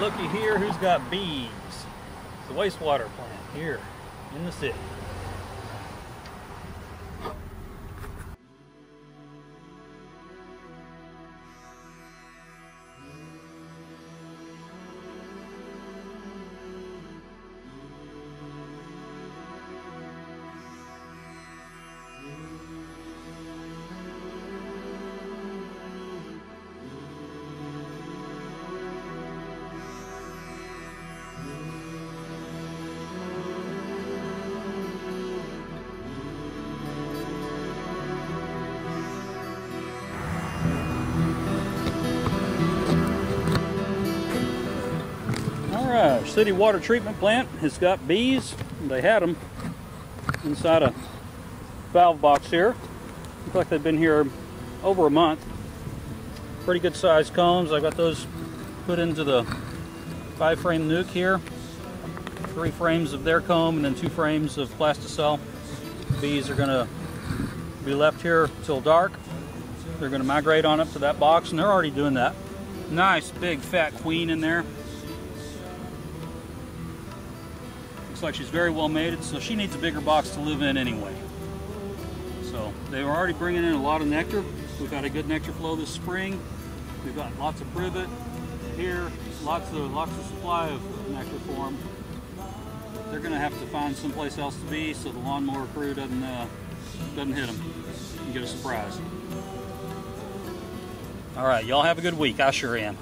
looky here who's got bees. It's the wastewater plant here in the city. Right, city water treatment plant has got bees. They had them inside a valve box here. Looks like they've been here over a month. Pretty good sized combs. I got those put into the five frame nuc here. Three frames of their comb and then two frames of plasticell. Bees are gonna be left here till dark. They're gonna migrate on up to that box and they're already doing that. Nice big fat queen in there. Looks like she's very well mated, so she needs a bigger box to live in anyway. So they were already bringing in a lot of nectar. We've got a good nectar flow this spring. We've got lots of privet here, lots of lots of supply of nectar for them. They're going to have to find someplace else to be so the lawnmower crew doesn't uh, doesn't hit them and get a surprise. All right, y'all have a good week. I sure am.